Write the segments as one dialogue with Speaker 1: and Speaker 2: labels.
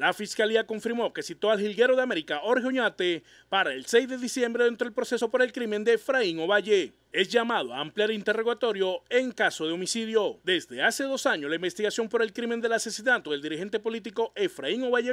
Speaker 1: La fiscalía confirmó que citó al jilguero de América, Jorge Oñate, para el 6 de diciembre dentro del proceso por el crimen de Efraín Ovalle es llamado a ampliar interrogatorio en caso de homicidio. Desde hace dos años, la investigación por el crimen del asesinato del dirigente político Efraín Ovalle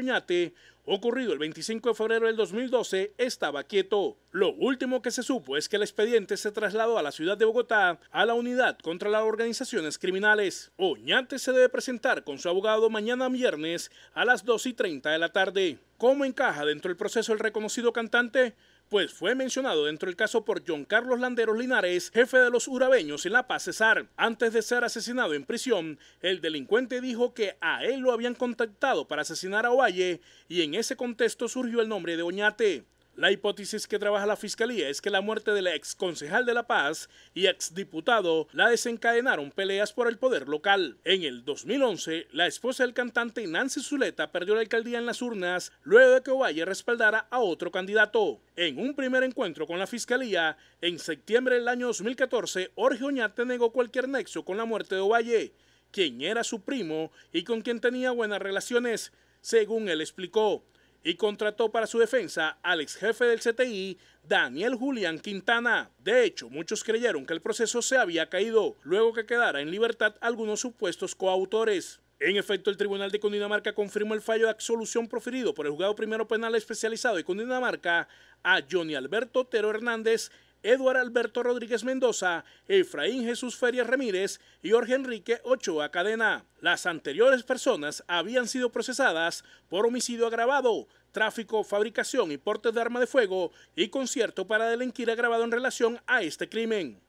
Speaker 1: ocurrido el 25 de febrero del 2012, estaba quieto. Lo último que se supo es que el expediente se trasladó a la ciudad de Bogotá a la unidad contra las organizaciones criminales. Oñate se debe presentar con su abogado mañana viernes a las 2 y 30 de la tarde. ¿Cómo encaja dentro del proceso el reconocido cantante? Pues fue mencionado dentro del caso por John Carlos Landeros Linares, jefe de los urabeños en La Paz Cesar. Antes de ser asesinado en prisión, el delincuente dijo que a él lo habían contactado para asesinar a Ovalle y en ese contexto surgió el nombre de Oñate. La hipótesis que trabaja la Fiscalía es que la muerte del ex concejal de La Paz y ex diputado la desencadenaron peleas por el poder local. En el 2011, la esposa del cantante Nancy Zuleta perdió la alcaldía en las urnas luego de que Ovalle respaldara a otro candidato. En un primer encuentro con la Fiscalía, en septiembre del año 2014, Jorge Oñate negó cualquier nexo con la muerte de Ovalle, quien era su primo y con quien tenía buenas relaciones, según él explicó y contrató para su defensa al ex jefe del CTI, Daniel Julián Quintana. De hecho, muchos creyeron que el proceso se había caído, luego que quedara en libertad algunos supuestos coautores. En efecto, el Tribunal de Cundinamarca confirmó el fallo de absolución proferido por el Juzgado Primero Penal Especializado de Cundinamarca a Johnny Alberto Otero Hernández Eduardo Alberto Rodríguez Mendoza, Efraín Jesús Ferias Ramírez y Jorge Enrique Ochoa Cadena. Las anteriores personas habían sido procesadas por homicidio agravado, tráfico, fabricación y porte de arma de fuego y concierto para delinquir agravado en relación a este crimen.